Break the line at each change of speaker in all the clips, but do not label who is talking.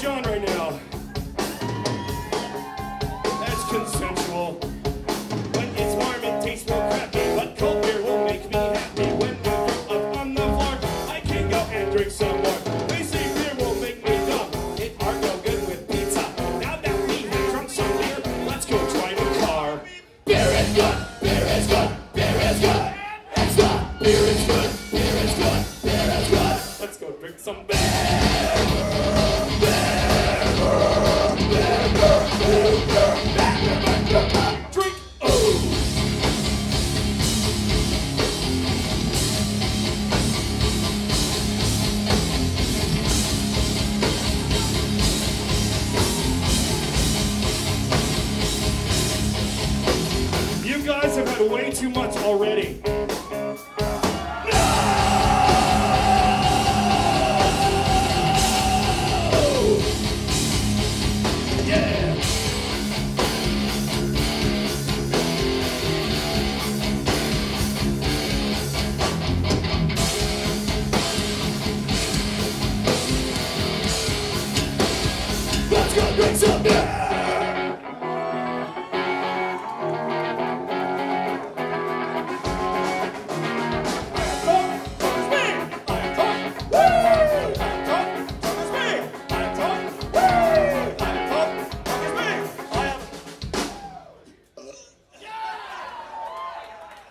John right now. That's consensual. When it's warm, it tastes real crappy, but cold beer will make me happy. When we're up on the floor, I can go and drink some more. Say beer will make me dumb. It are no good with pizza. Now that we have drunk some beer, let's go drive a car.
Beer is good, beer is good, beer is good. It's good, beer is
guys way too much already.
Let's go drink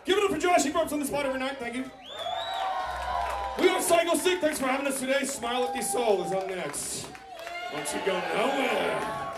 Give it up for Josh. He burps on the spot every night. Thank you. We are Psychostick. Thanks for having us today. Smile Empty Soul is up next. Don't you go nowhere.